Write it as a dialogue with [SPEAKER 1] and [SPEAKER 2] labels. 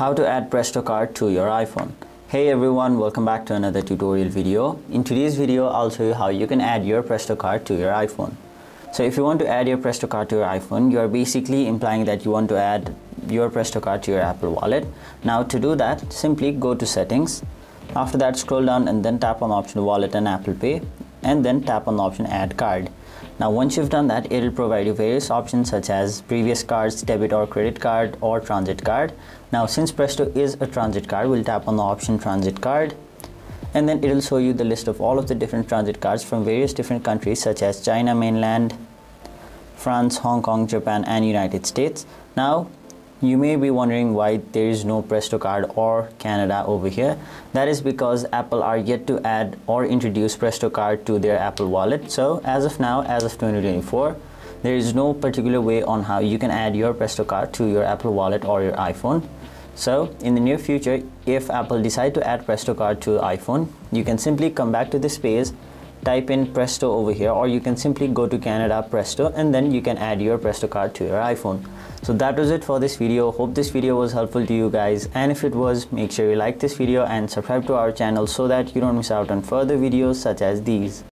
[SPEAKER 1] How to add Presto card to your iPhone. Hey everyone, welcome back to another tutorial video. In today's video, I'll show you how you can add your Presto card to your iPhone. So if you want to add your Presto card to your iPhone, you are basically implying that you want to add your Presto card to your Apple Wallet. Now to do that, simply go to settings. After that, scroll down and then tap on option wallet and Apple Pay and then tap on the option add card. Now once you've done that, it will provide you various options such as previous cards, debit or credit card or transit card. Now since Presto is a transit card, we'll tap on the option transit card and then it will show you the list of all of the different transit cards from various different countries such as China mainland, France, Hong Kong, Japan and United States. Now you may be wondering why there is no Presto card or Canada over here. That is because Apple are yet to add or introduce Presto card to their Apple Wallet. So as of now, as of 2024, there is no particular way on how you can add your Presto card to your Apple Wallet or your iPhone. So in the near future, if Apple decide to add Presto card to iPhone, you can simply come back to this page type in presto over here or you can simply go to canada presto and then you can add your presto card to your iphone so that was it for this video. Hope this video was helpful to you guys. And if it was make sure you like this video and subscribe to our channel so that you don't miss out on further videos such as these